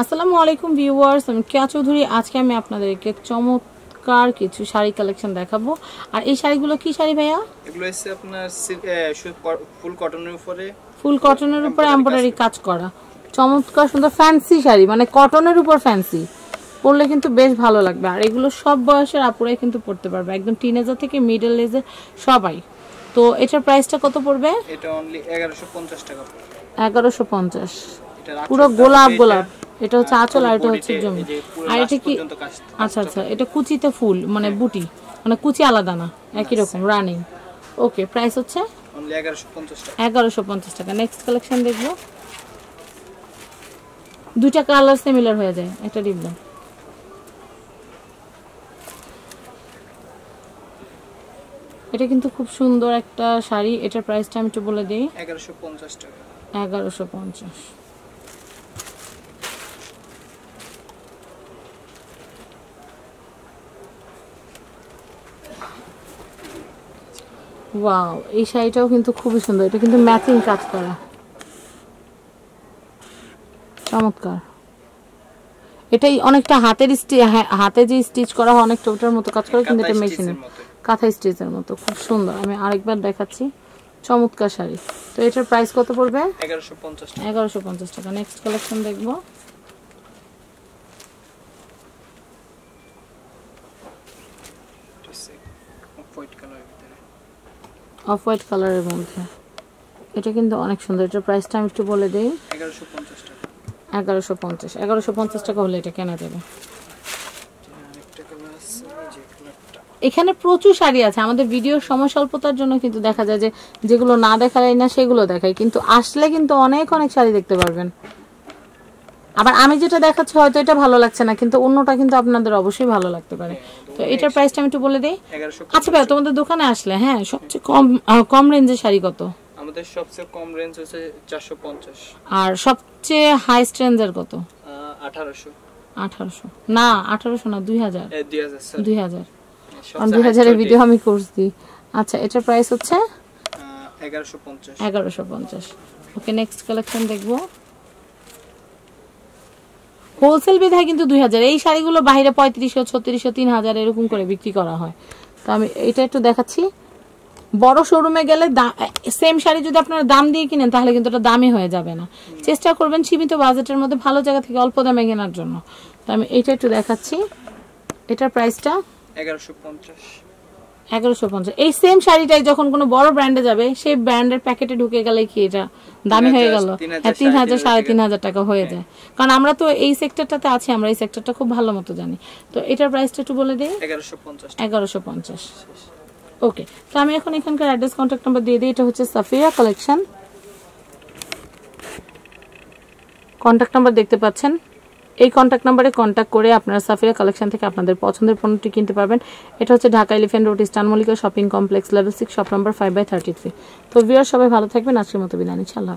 আসসালামু আলাইকুম ভিউয়ার্স আমি কেয়া চৌধুরী। আজকে আমি আপনাদেরকে চমৎকার কিছু শাড়ি কালেকশন দেখাবো। আর এই শাড়িগুলো কি শাড়ি ভাইয়া? এগুলো হচ্ছে আপনার ফুল কটনের উপরে। ফুল কটনের উপর এমব্রয়ডারি কাজ করা। চমৎকার সুন্দর ফ্যান্সি শাড়ি মানে কটনের উপর ফ্যান্সি পরলে কিন্তু বেশ ভালো লাগবে। আর এগুলো সব বয়সের আপুরাই কিন্তু পড়তে পারবে। একদম টিনেজার থেকে মিডল এজের সবাই। তো এটার প্রাইসটা কত পড়বে? এটা অনলি 1150 টাকা পড়বে। এগারোশো পঞ্চাশ। এটা পুরো গোলাপ গোলাপ। এটা হচ্ছে আঁচল আর এটা হচ্ছে জমি। আর এটা কি আচ্ছা আচ্ছা এটা কুচিতে ফুল মানে বুটি মানে কুচি আলাদা না একই রকম রানিং ওকে প্রাইস হচ্ছে? অনলি 1150 টাকা। এগারোশো পঞ্চাশ টাকা। নেক্সট কালেকশন দেখব। দুইটা কালার সিমিলার হয়ে যায় একটা ডিব্বা এটা কিন্তু খুব সুন্দর একটা শাড়ি এটার প্রাইসটা আমি একটু বলে দিই। 1150 টাকা। এগারোশো পঞ্চাশ। ওয়াও এই শাড়িটাও কিন্তু খুবই সুন্দর। এটা কিন্তু ম্যাচিং কাজ করা। চমৎকার। এটাই অনেকটা হাতের স্টি হাতে যে স্টিচ করা হয় অনেকটা ওটার মতো কাজ করে কিন্তু এটা মেশিনে কাঁথা স্টিচের মতো। খুব সুন্দর। আমি আরেকবার দেখাচ্ছি। চমৎকার শাড়ি। তো এটার প্রাইস কত পড়বে? এগারোশো পঞ্চাশ টাকা। নেক্সট কালেকশন দেখব। হোয়াইট ভিতরে অফ হোয়াইট কালারের মধ্যে। এটা কিন্তু অনেক সুন্দর। এটার প্রাইসটা আমি একটু বলে দিই। 1150 টাকা এগারোশো পঞ্চাশ। এগারোশো পঞ্চাশ টাকা হলে এটা কেনা কালারটা এখানে প্রচুর শাড়ি আছে। আমাদের ভিডিওর সময় স্বল্পতার জন্য কিন্তু দেখা যায় যে যেগুলো না দেখাই না, সেগুলো দেখাই। কিন্তু আসলে কিন্তু অনেক অনেক শাড়ি দেখতে পারবেন। আবার আমি যেটা দেখাচ্ছি হয়তো এটা ভালো লাগছে না কিন্তু অন্যটা কিন্তু আপনাদের অবশ্যই ভালো লাগতে পারে। তো এটার প্রাইসটা আমি একটু বলে দিই। 1150 আচ্ছা ভাই তোমাদের দোকানে আসলে হ্যাঁ সবচেয়ে কম কম রেঞ্জের শাড়ি কত? আমাদের সবচেয়ে কম রেঞ্জ হচ্ছে 450 আর সবচেয়ে হাইস্ট রেঞ্জের কত? আহ, 1800 আঠারোশো। না আঠারোশো না দুই হাজার। এ 2000 স্যার দুই হাজার। দুই হাজারের ভিডিও আমি কোর্স দিই আচ্ছা এটার প্রাইস হচ্ছে? 1150 এগারোশো পঞ্চাশ। ওকে নেক্সট কালেকশন দেখব। হোলসেল বিধায় কিন্তু দুই হাজার। এই শাড়িগুলো বাইরে পঁয়ত্রিশশো, ছত্রিশশো, তিন হাজার এরকম করে বিক্রি করা হয়। তো আমি এটা একটু দেখাচ্ছি। বড় শোরুমে গেলে সেম শাড়ি যদি আপনারা দাম দিয়ে কিনেন, তাহলে কিন্তু ওটা দামই হয়ে যাবে না। চেষ্টা করবেন সীমিত বাজেটের মধ্যে ভালো জায়গা থেকে অল্প দামে কেনার জন্য। তো আমি এটা একটু দেখাচ্ছি। এটার প্রাইসটা 1150 এগারোশো পঞ্চাশ। এই সেম শাড়িটাই যখন কোনো বড় ব্র্যান্ডে যাবে সেই ব্র্যান্ডের প্যাকেটে ঢুকে গেলে কি এটা? দামি হয়ে গেল। তিন হাজার, হ্যাঁ সাড়ে তিন হাজার টাকা হয়ে যায়। কারণ আমরা তো এই সেক্টরটাতে আছি আমরা এই সেক্টরটা খুব ভালো মতো জানি। তো এটার প্রাইসটা একটু বলে দিই। এগারোশো পঞ্চাশ ওকে তো আমি এখন এখানকার অ্যাড্রেস কন্ট্যাক্ট নাম্বার দিয়ে দিই। এটা হচ্ছে সাফিয়া কালেকশন কন্ট্যাক্ট নাম্বার দেখতে পাচ্ছেন? এই কন্ট্যাক্ট নাম্বারে কন্ট্যাক্ট করে আপনারা সাফিয়া কালেকশন থেকে আপনাদের পছন্দের পণ্যটি কিনতে পারবেন। এটা হচ্ছে Dhaka elephant road eastern Mallika shopping complex level six shop number five by thirty three তো ভিউয়ার সবাই ভালো থাকবেন। আজকের মতো বিদায় নিচ্ছি। আল্লাহ।